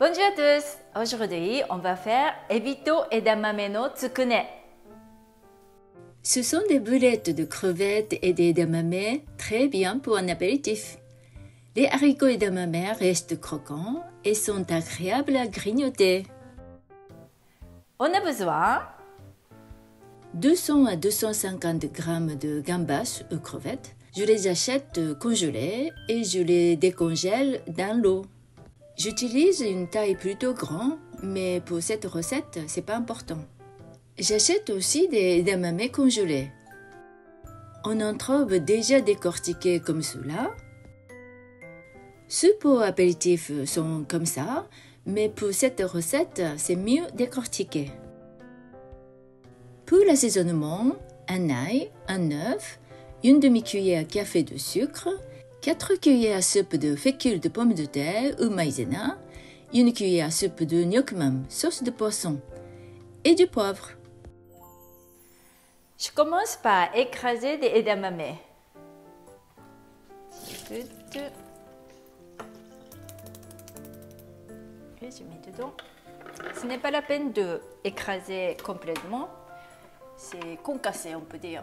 Bonjour à tous! Aujourd'hui, on va faire ebito edamame no tsukune. Ce sont des boulettes de crevettes et des edamame très bien pour un apéritif. Les haricots edamame restent croquants et sont agréables à grignoter. On a besoin 200 à 250 g de gambas ou crevettes. Je les achète congelées et je les décongèle dans l'eau. J'utilise une taille plutôt grande, mais pour cette recette, c'est pas important. J'achète aussi des edamame congelés. On en trouve déjà décortiqués comme cela. Ceux pour apéritif sont comme ça, mais pour cette recette, c'est mieux décortiqué. Pour l'assaisonnement, un ail, un œuf, une demi-cuillère à café de sucre, 4 cuillères à soupe de fécule de pommes de terre ou maïzena, une cuillère à soupe de gnocchmam, sauce de poisson, et du poivre. Je commence par écraser des edamame. Et je mets dedans. Ce n'est pas la peine de écraser complètement. C'est concassé, on peut dire.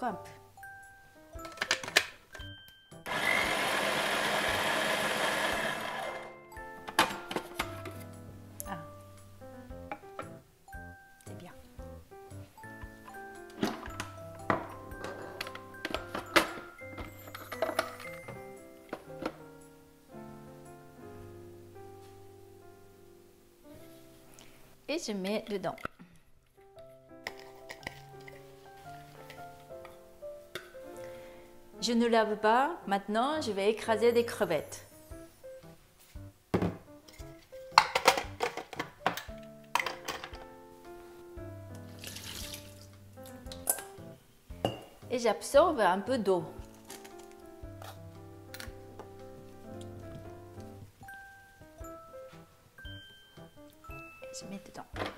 Peu. Ah. Et je mets dedans. Je ne lave pas. Maintenant, je vais écraser des crevettes. Et j'absorbe un peu d'eau. Je mets dedans.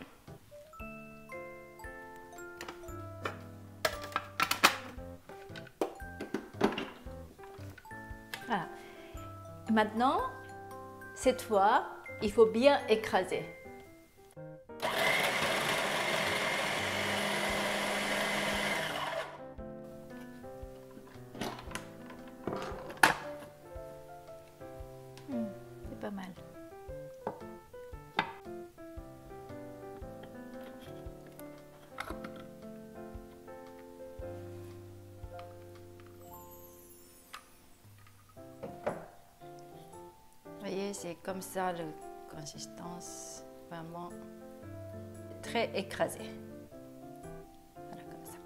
Maintenant, cette fois, il faut bien écraser. Hmm, C'est pas mal. C'est comme ça la consistance, vraiment très écrasée. Voilà, comme ça.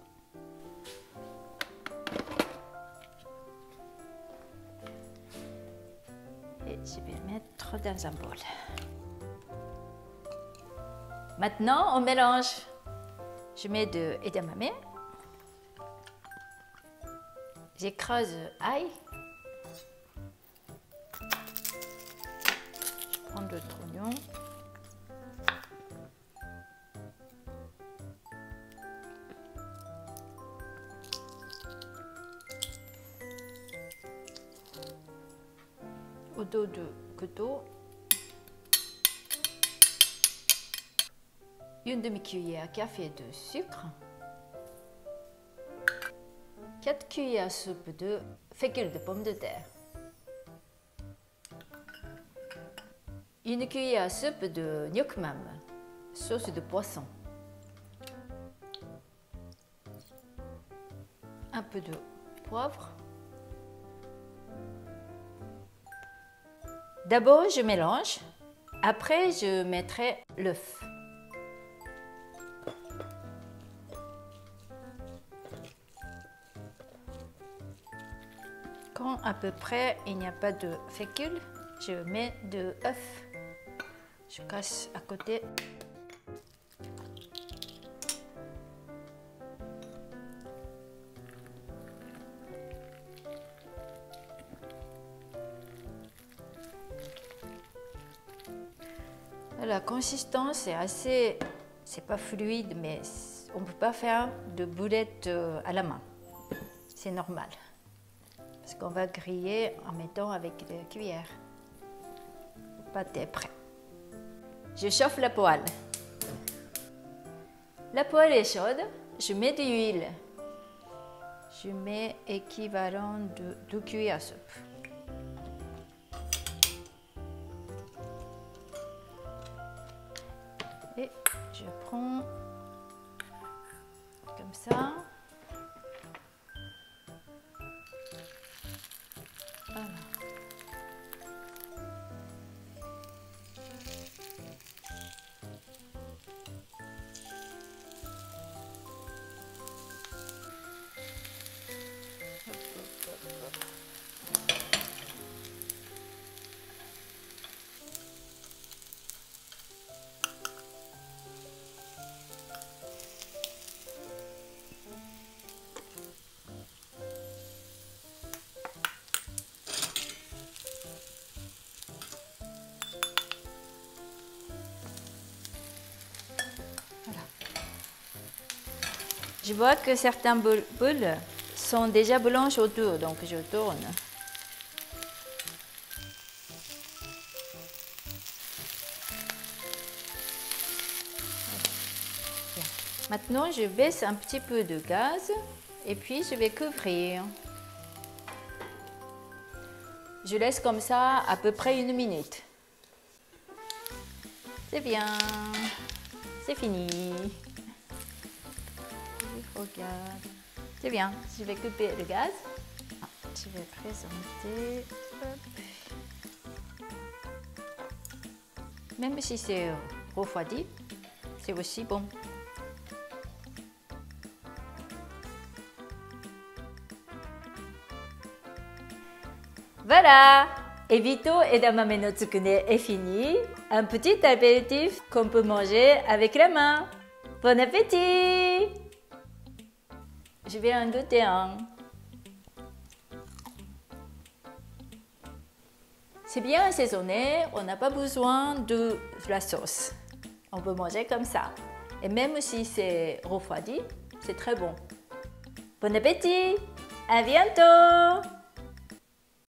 Et je vais mettre dans un bol. Maintenant, on mélange. Je mets de edamame. J'écrase ail. Prendre oignon. Au dos de couteau. Une demi-cuillère à café de sucre. 4 cuillères à soupe de fécule de pommes de terre. Une cuillère à soupe de gnocchmam, sauce de poisson. Un peu de poivre. D'abord, je mélange. Après, je mettrai l'œuf. Quand à peu près il n'y a pas de fécule, je mets de œuf. Je casse à côté. La consistance est assez, c'est pas fluide, mais on ne peut pas faire de boulettes euh, à la main. C'est normal. Parce qu'on va griller en mettant avec la cuillère. Le pâté est prêt. Je chauffe la poêle. La poêle est chaude. Je mets de l'huile. Je mets équivalent de 2 cuillères à soupe. Et je prends comme ça. Voilà. Je vois que certains boules sont déjà blanches autour, donc je tourne. Maintenant, je baisse un petit peu de gaz et puis je vais couvrir. Je laisse comme ça à peu près une minute. C'est bien. C'est fini. C'est bien. Je vais couper le gaz. Ah, Je vais présenter. Même si c'est refroidi, c'est aussi bon. Voilà Evito edamame no tsukune est fini. Un petit apéritif qu'on peut manger avec la main. Bon appétit Je vais en goûter un. C'est bien assaisonné, on n'a pas besoin de la sauce. On peut manger comme ça. Et même si c'est refroidi, c'est très bon. Bon appétit À bientôt